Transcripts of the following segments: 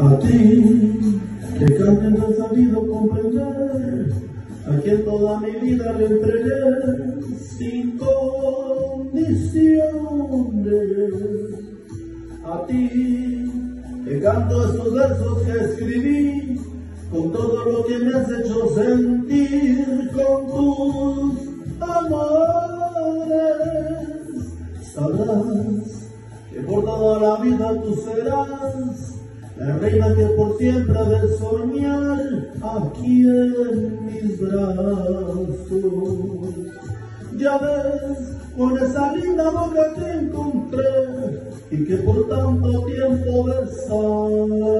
A ti, que cambien he sabido comprender, a quien toda mi vida le entregué sin condiciones. A ti, que canto estos versos que escribí, con todo lo que me has hecho sentir con tus amores. Sabrás que por toda la vida tú serás la reina que por siempre ha de soñar aquí en mis brazos. Ya ves, con esa linda boca que encontré y que por tanto tiempo besaré.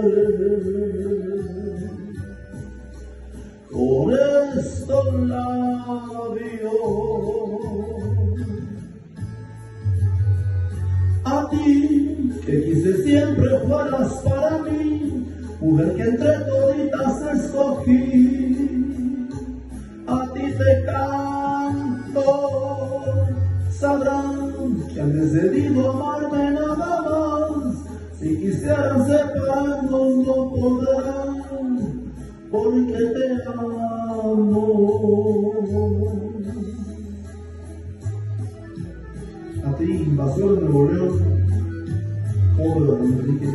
Con estos labios a ti, que quise siempre fueras para mí, mujer que entre toditas escogí. A ti te canto, sabrán que han decidido amarme nada más. Si quisieran separarnos no podrán, porque te amo. A ti, invasor de Nuevo León, joven Enrique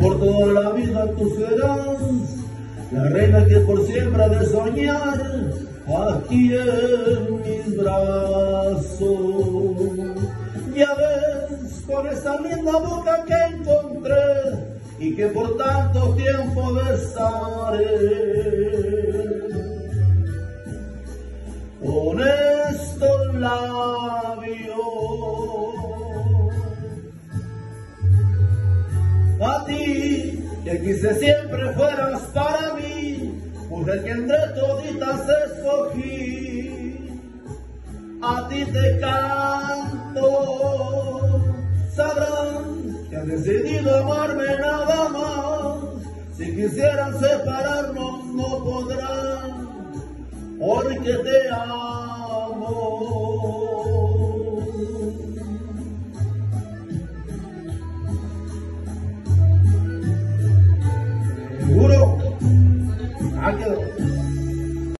por toda la vida tú serás la reina que por siempre ha de soñar aquí en mis brazos. Con esa linda boca que encontré y que por tanto tiempo besaré. Con estos labios a ti, que quise siempre fueras para mí, mujer que entre toditas escogí. A ti te canto, sabrán que has decidido amarme nada más. Si quisieran separarnos no podrán, porque te amo.